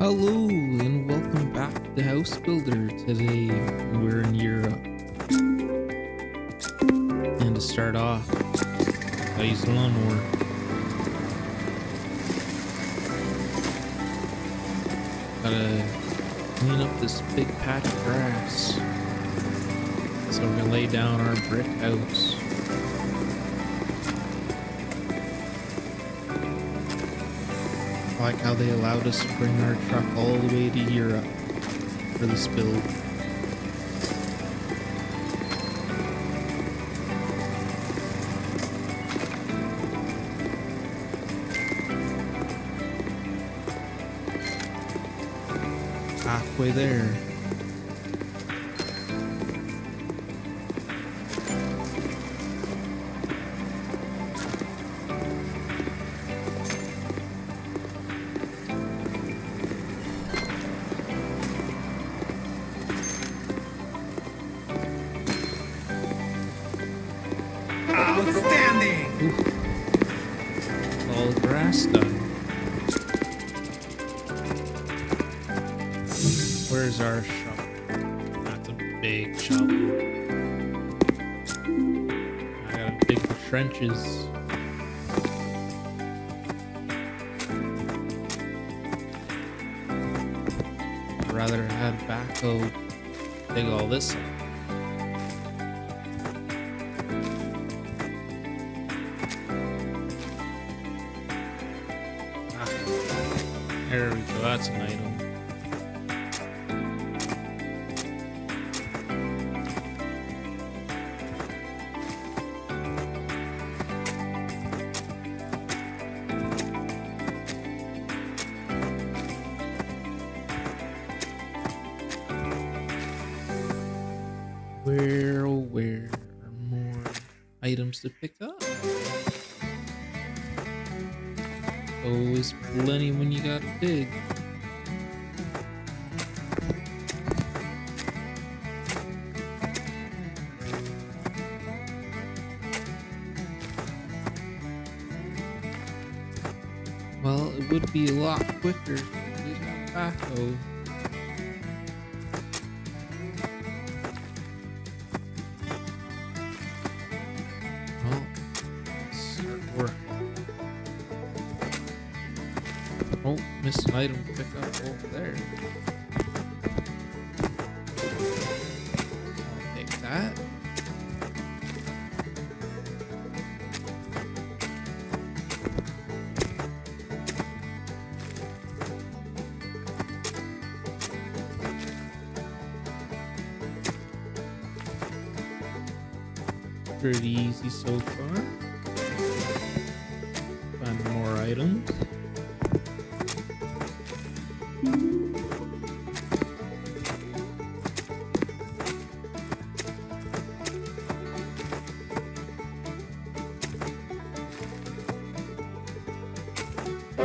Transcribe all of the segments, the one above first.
Hello and welcome back to House Builder. Today we're in Europe. And to start off, I use the lawnmower. Gotta clean up this big patch of grass. So we're gonna lay down our brick house. Like how they allowed us to bring our truck all the way to Europe for this build. Halfway there. The trenches. I'd rather have backhoe dig all this up. Ah, there we go. That's an item. Items to pick up? Always plenty when you gotta dig. Well, it would be a lot quicker if we have backhoe. Pretty easy so far. Find more items.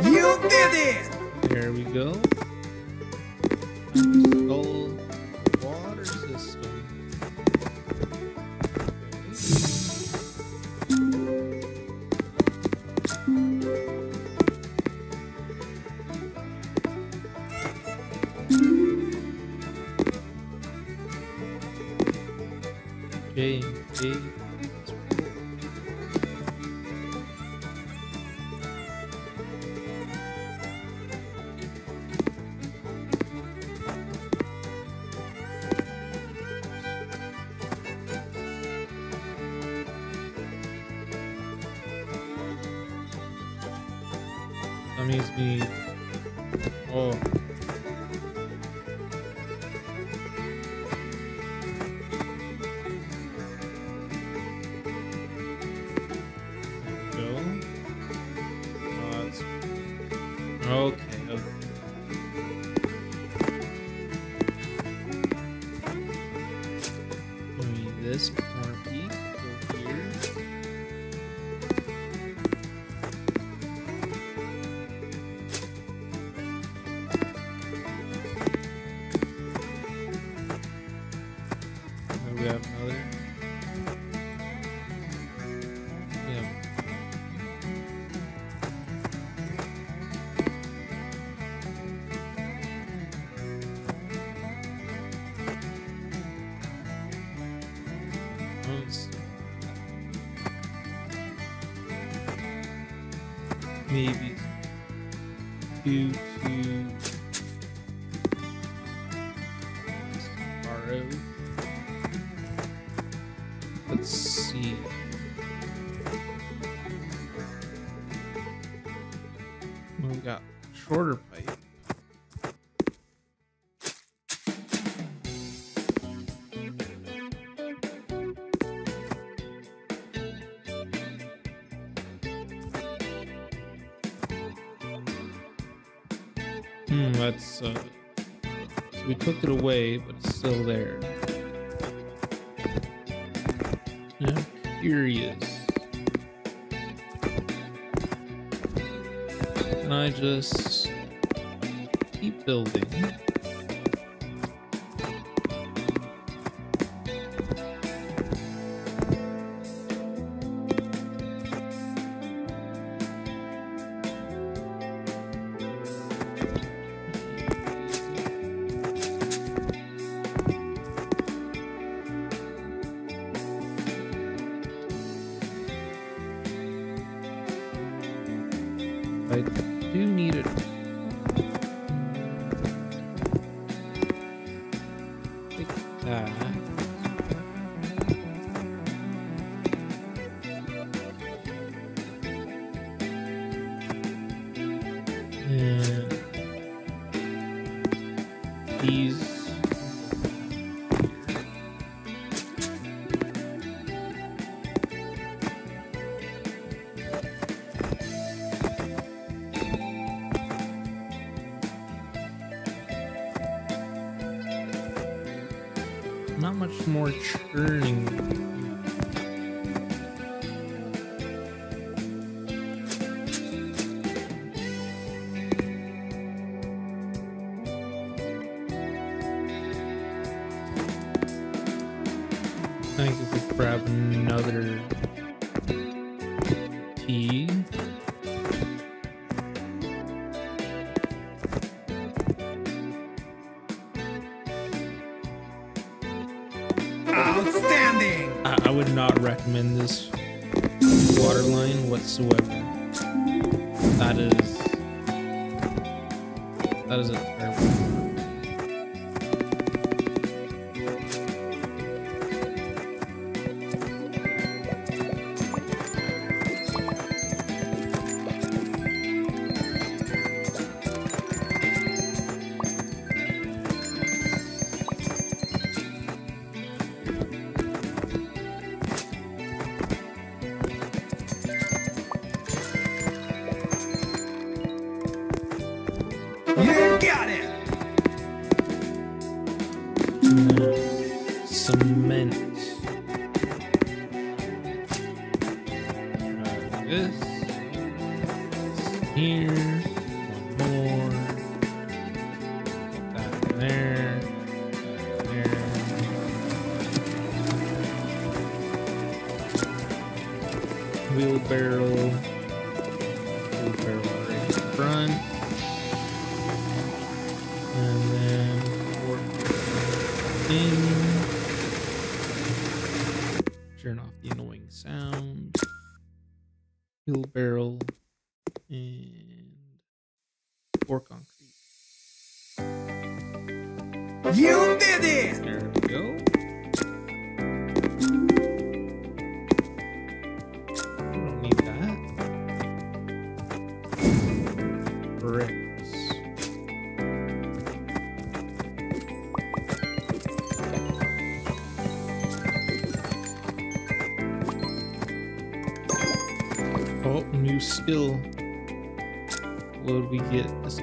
You did it! There we go. Mm-hmm. maybe. Two, two, away, but it's still there. I'm curious. Can I just keep building? much more churning wheelbarrow, wheelbarrow right in front.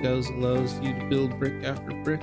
goes and lows you to build brick after brick.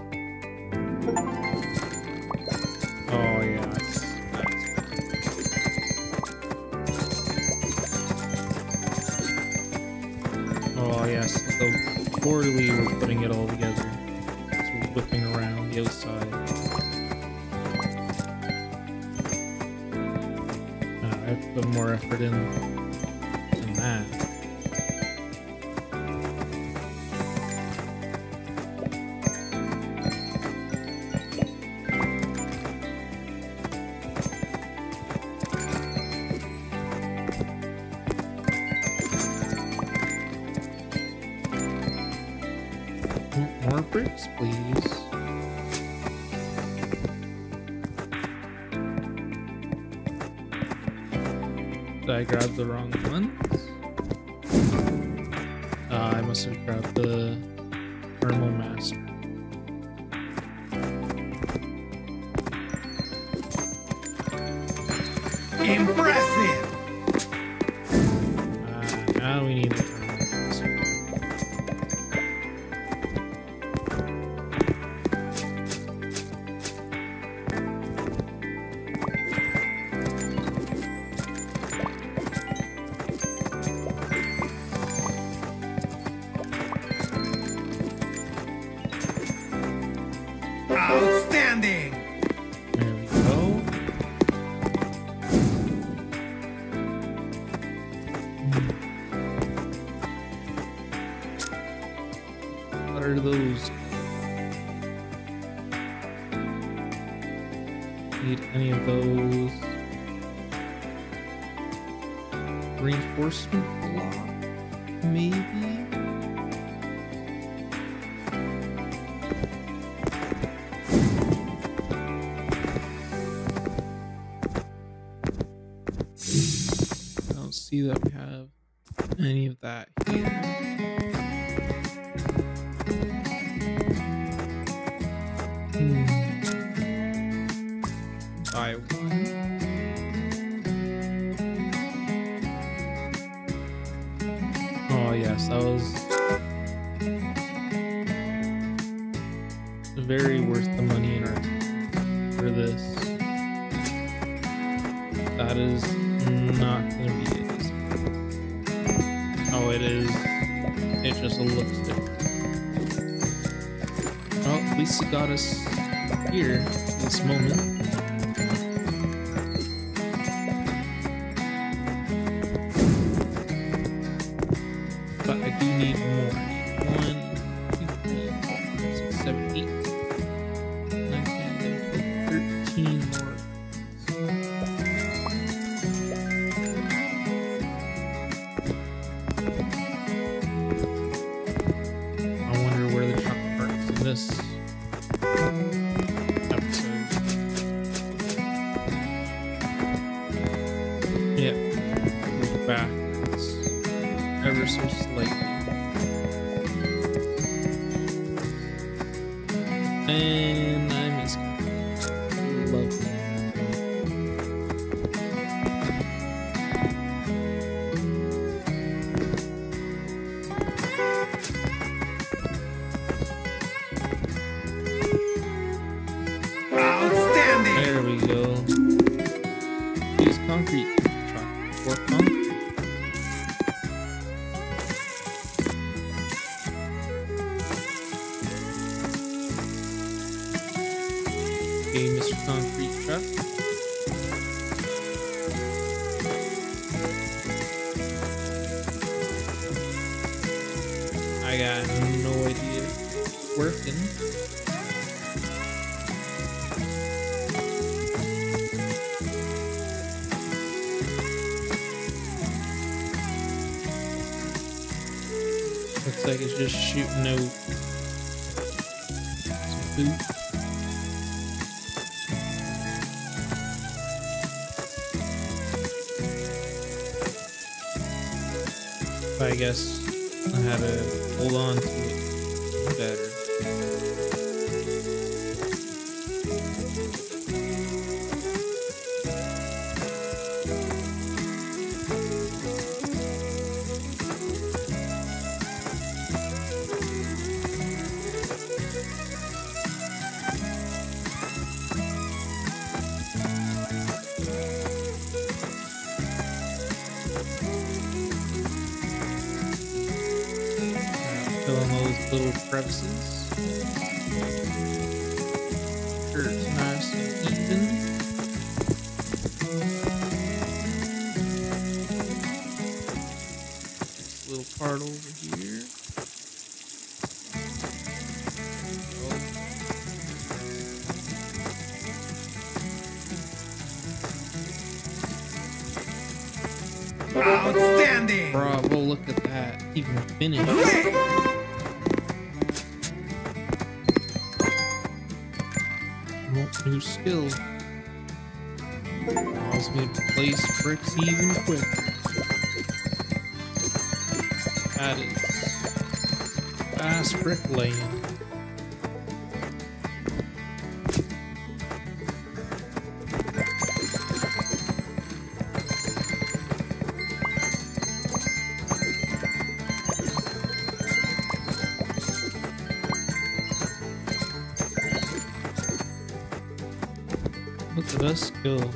Did I grab the wrong ones? Uh, I must have grabbed the thermal master. See that we have any of that here. Hmm. Buy. Oh yes, that was very worth the money in our for this. That is not gonna be it. It? Is. It just looks different. Well, at least it got us here this moment. I got no idea working. Looks like it's just shooting out some food. I guess I had to hold on to it better. That is nice brick laying. Let's go.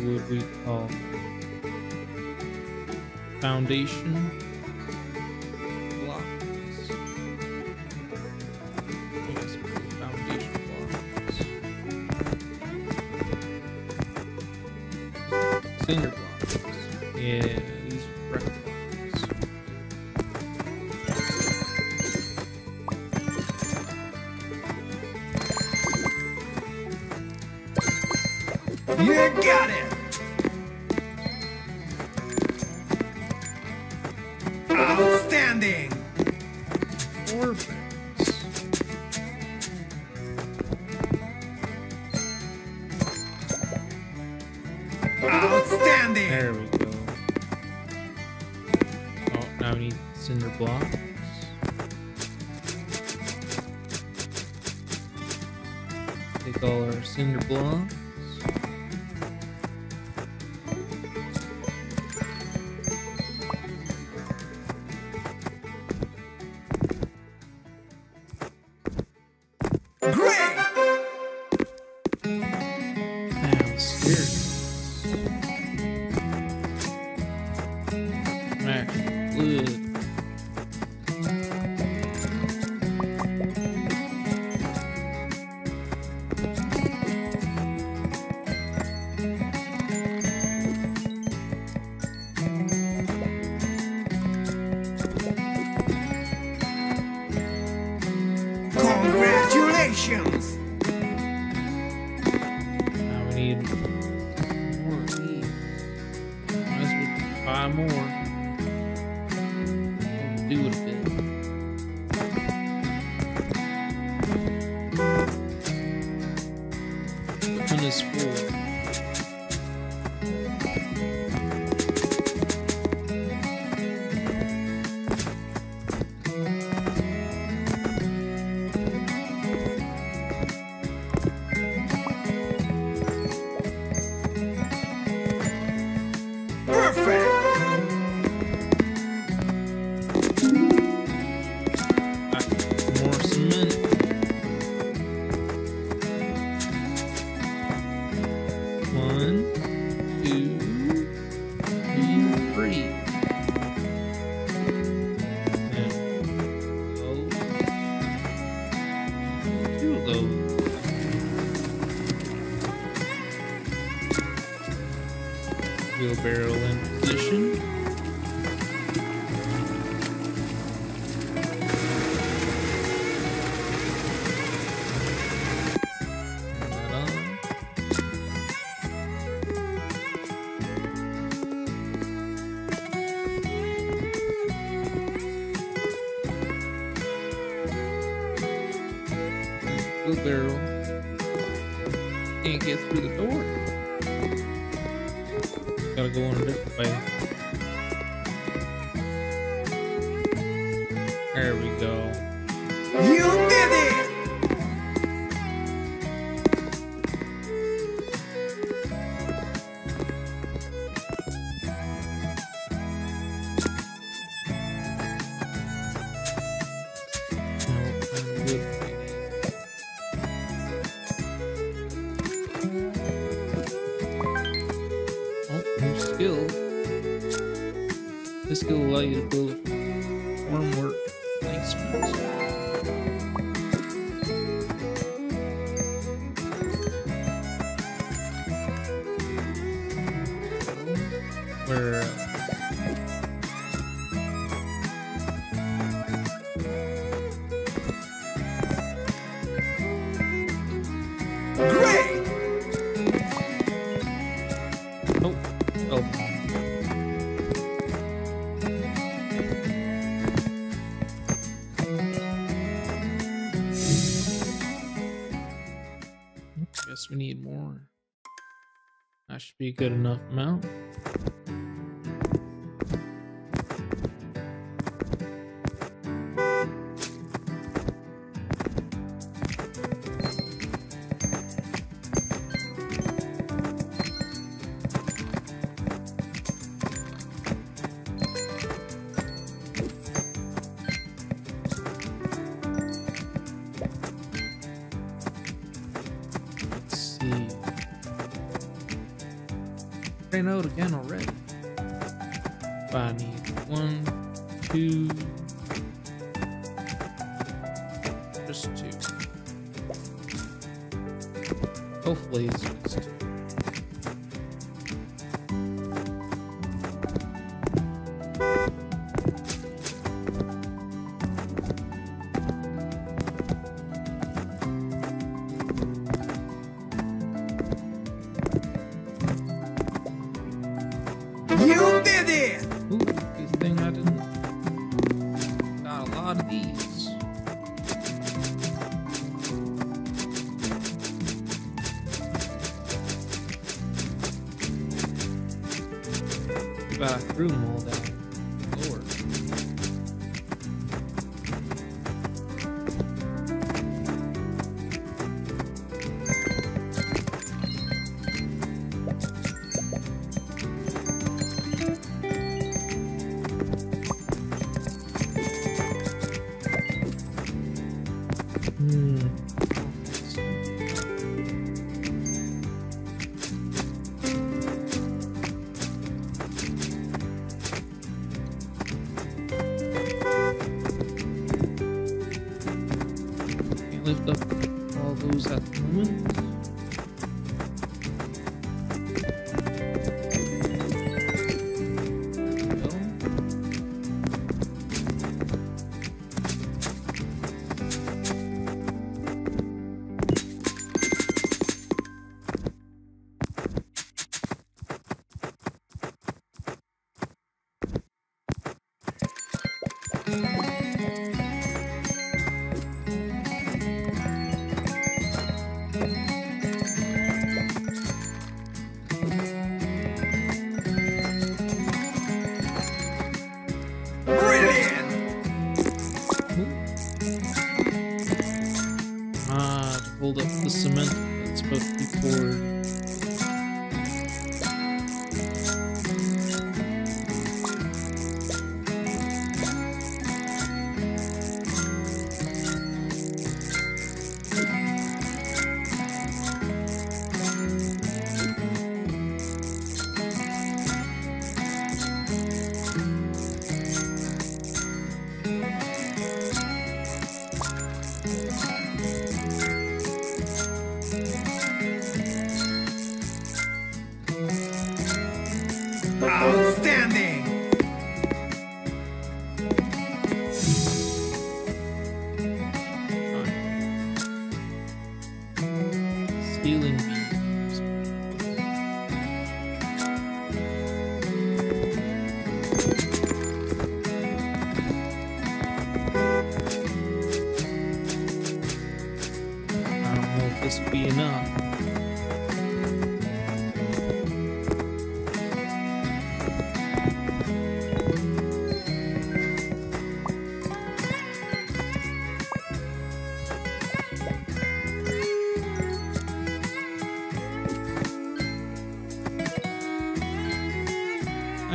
little bit of foundation blocks. Yes, foundation blocks. Cinder Jones. Now we need more more. be good enough amount. two. Just two. Hopefully it's just two.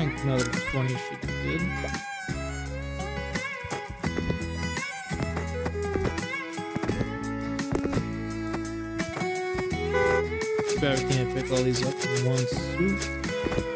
think another 20 should be good. Better can't pick all these up in one swoop.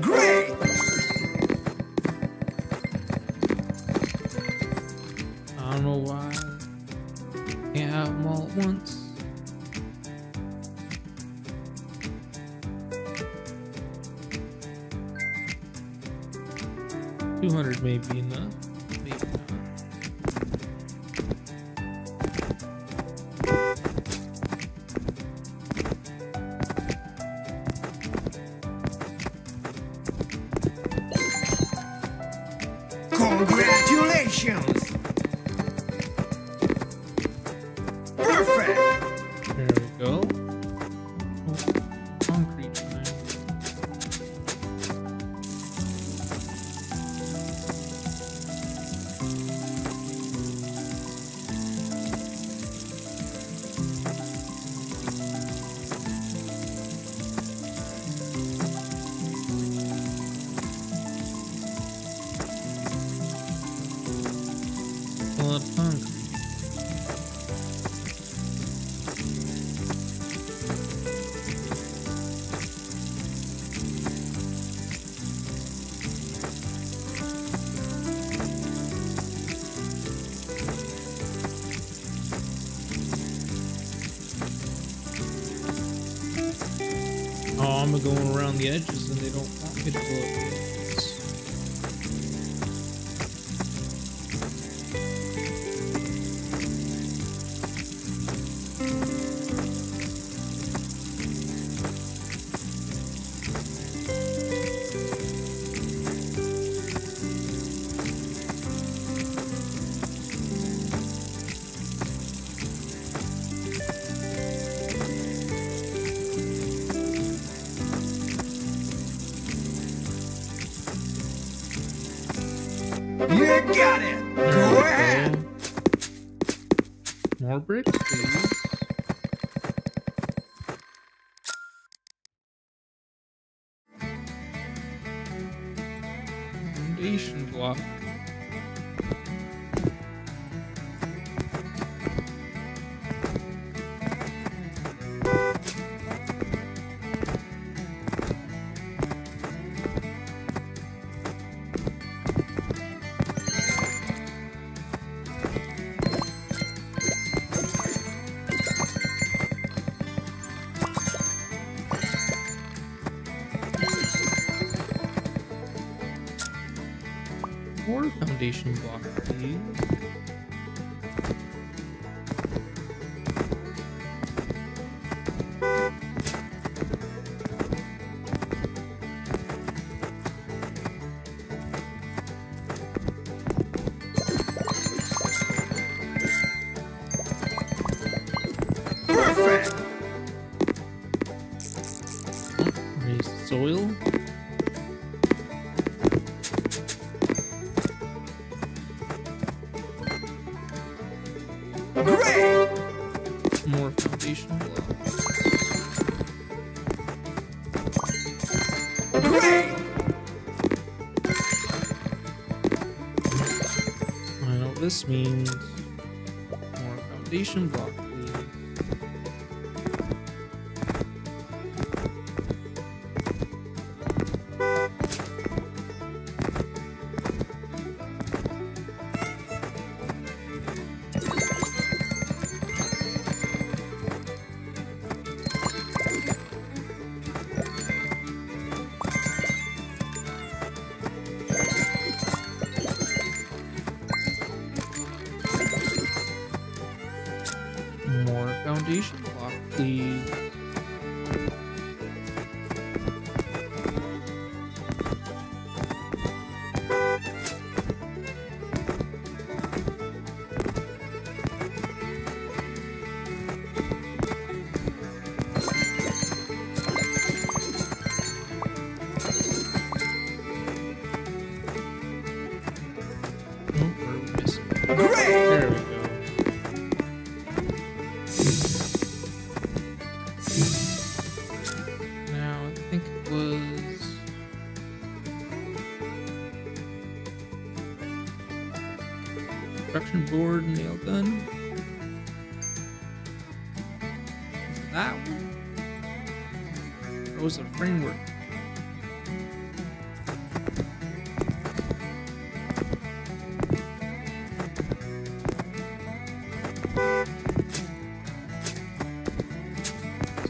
Great! I don't know why. Can't have them all at once. going around the edge. Hardbrick? foundation block. foundation block. I know what this means. More foundation block.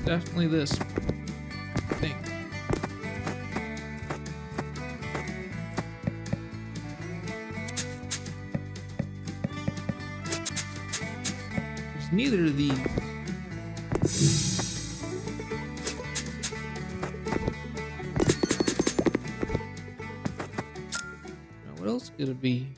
definitely this thing. There's neither of these. Now what else could it be?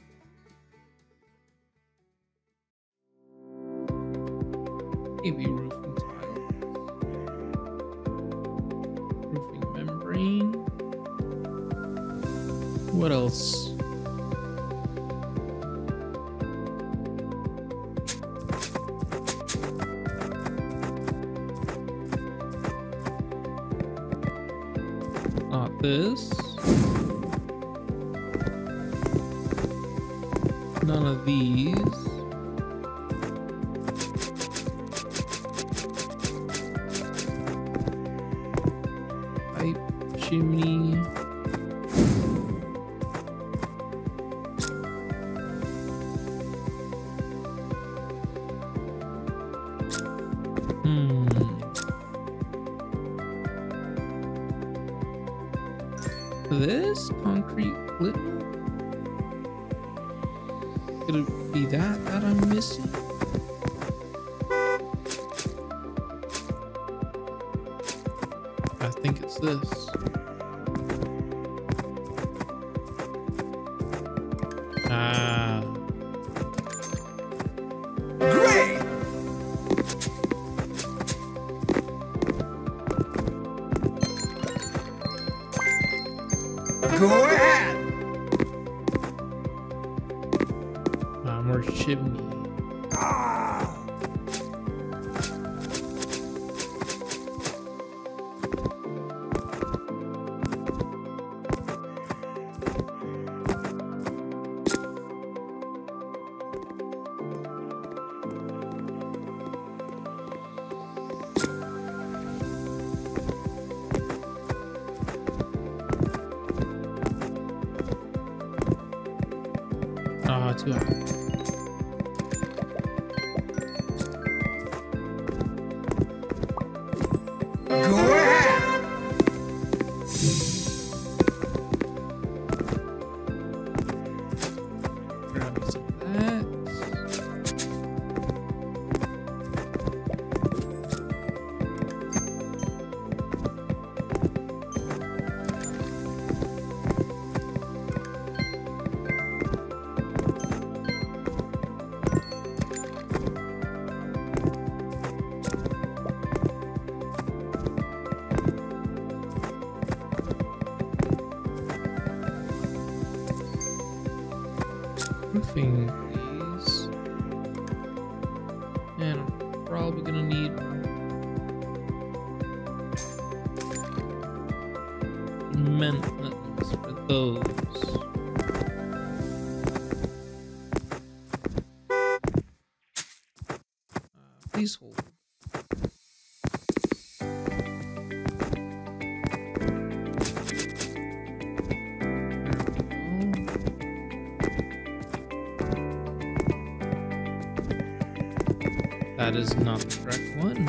That is not the correct one.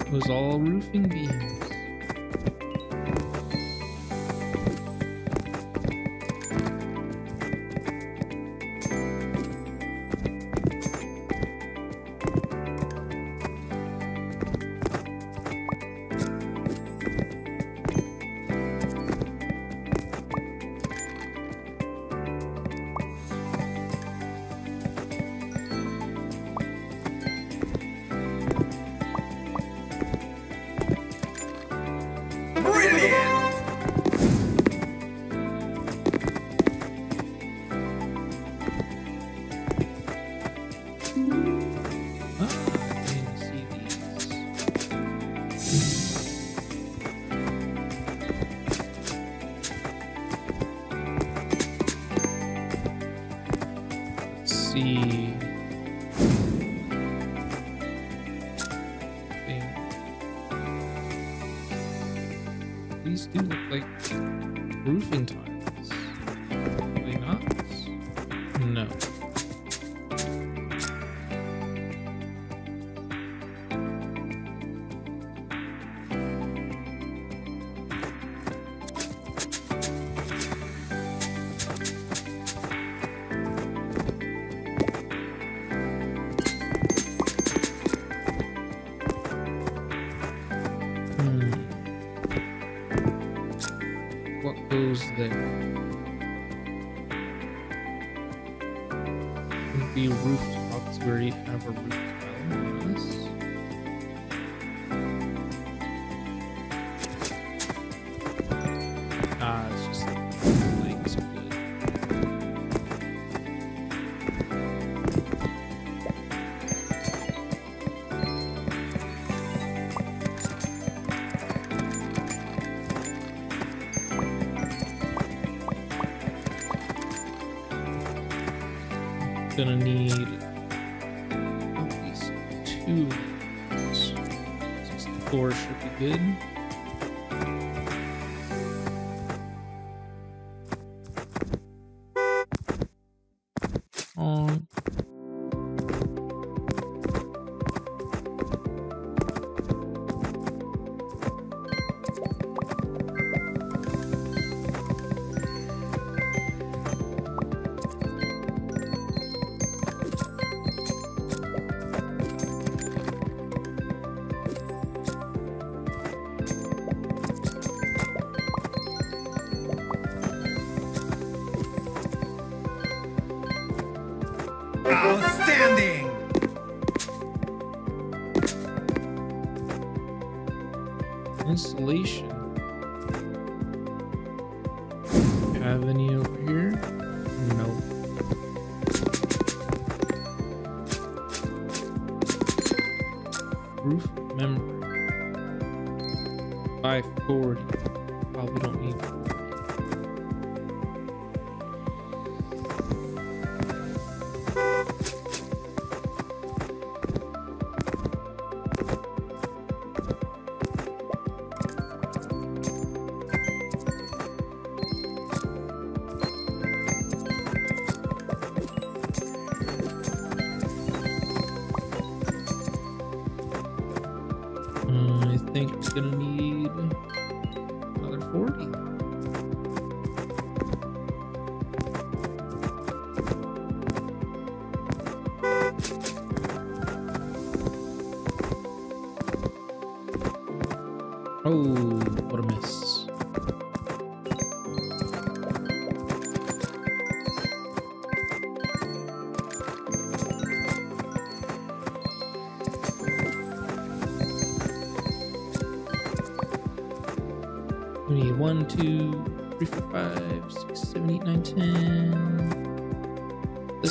It was all roofing beams. that can be rooftops where you have a roof. gonna need Insulation. Have any over here? Nope. Roof membrane. 540.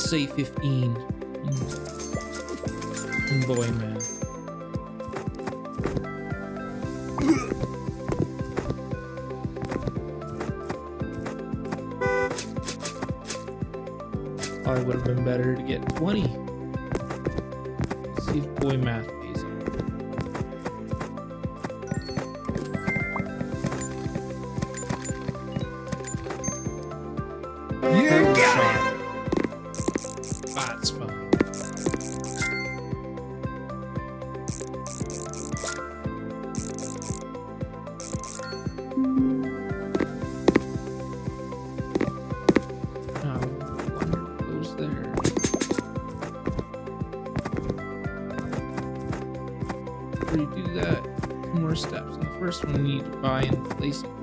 say 15. Mm. Boy, man. I would have been better to get 20. please.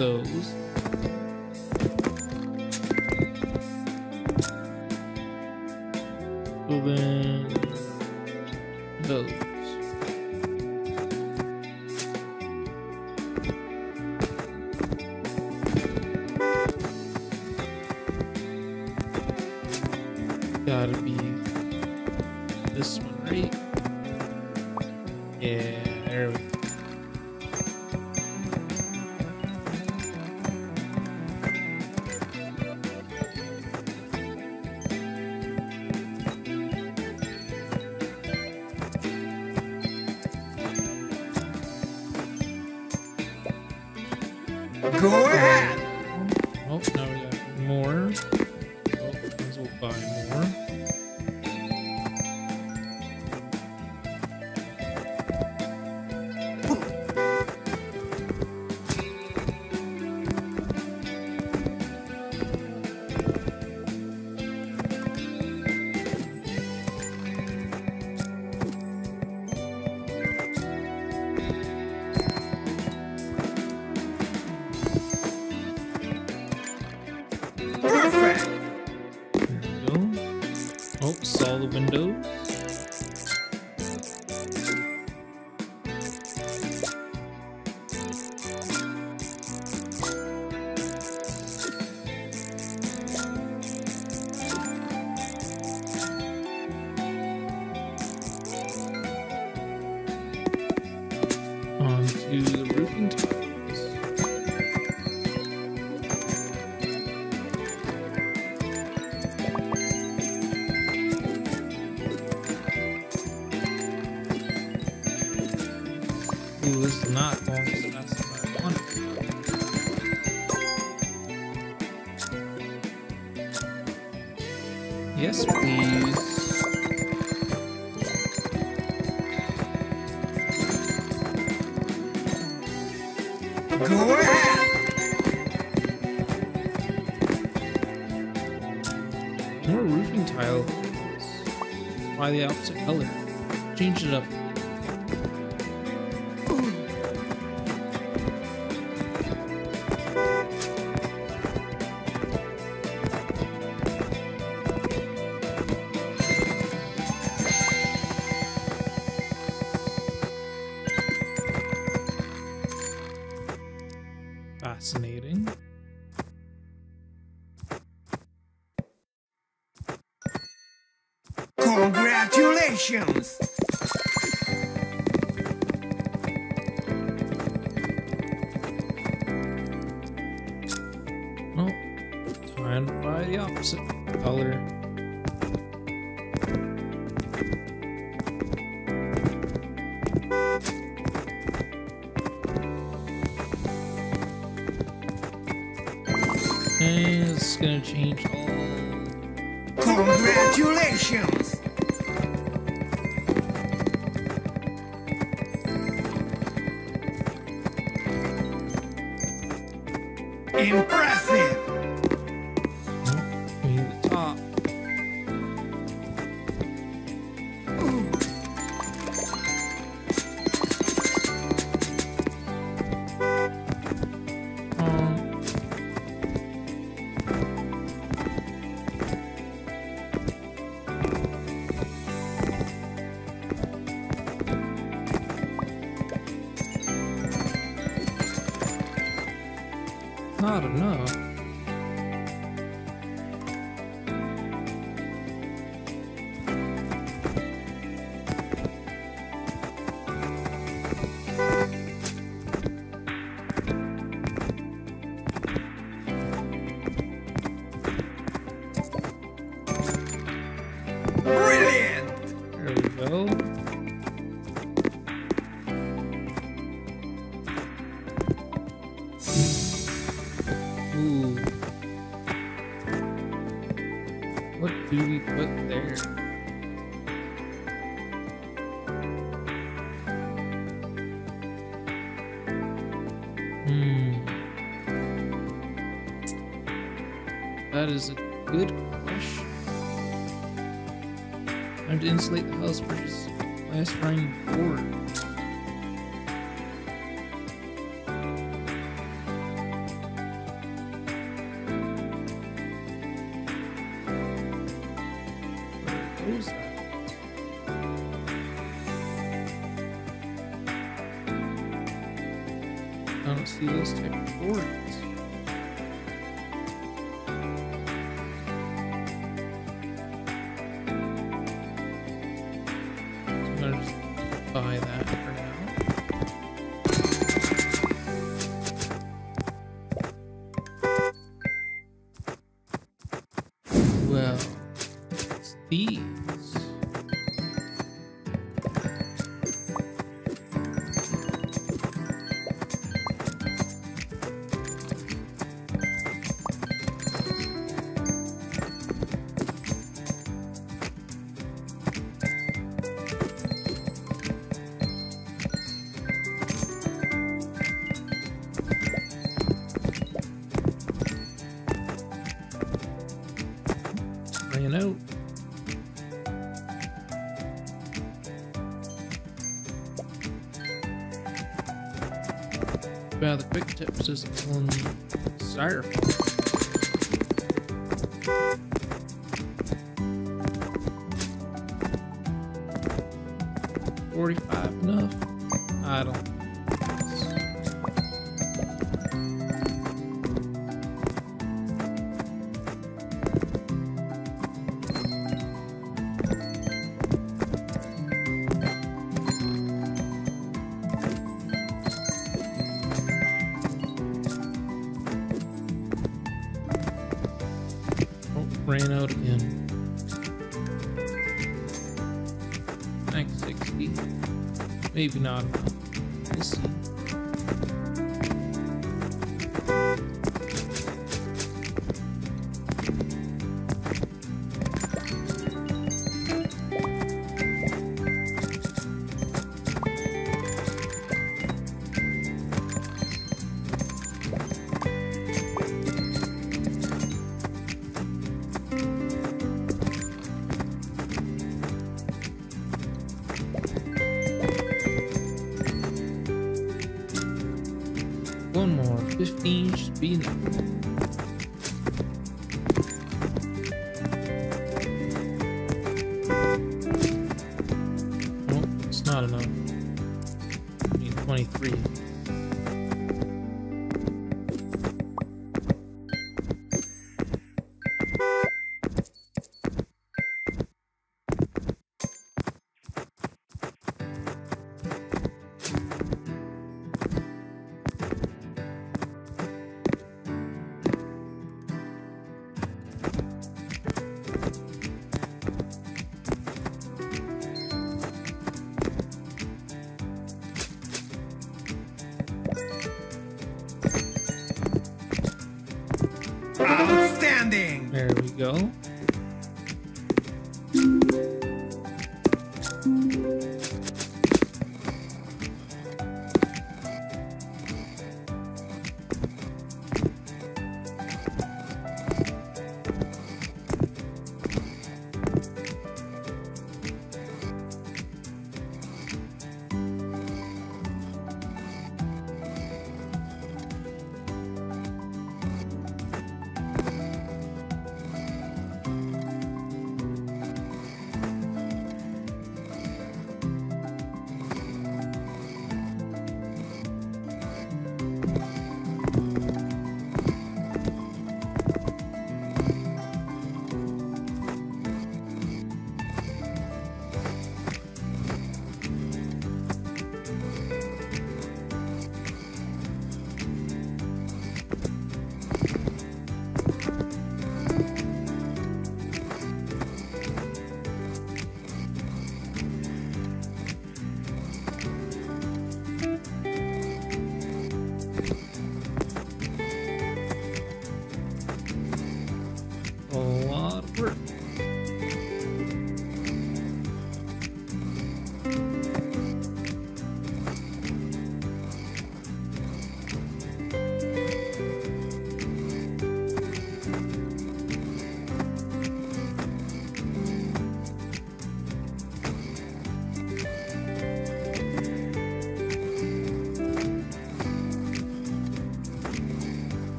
those. cool? More roofing tile. Why the opposite color? Change it up. Not enough. see those type of stories. buy that for now. Well, Steve. tips is on styrofoam. sleeping off 15 spinning.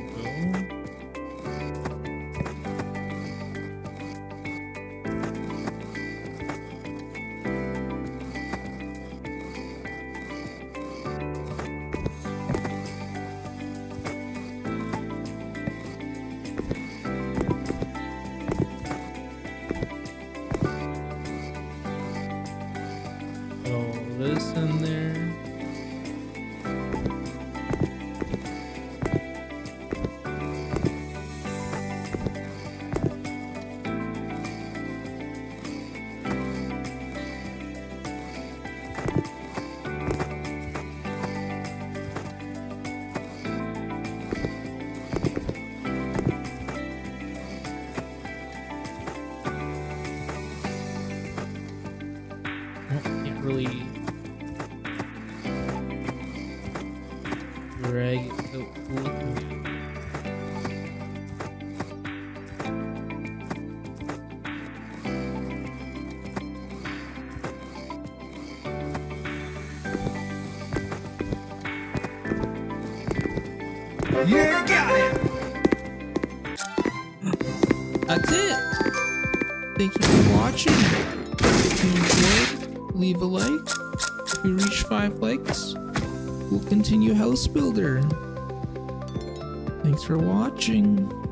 Go. That's it. Thank you for watching. If you enjoyed, leave a like. If we reach five likes, we'll continue House Builder. Thanks for watching.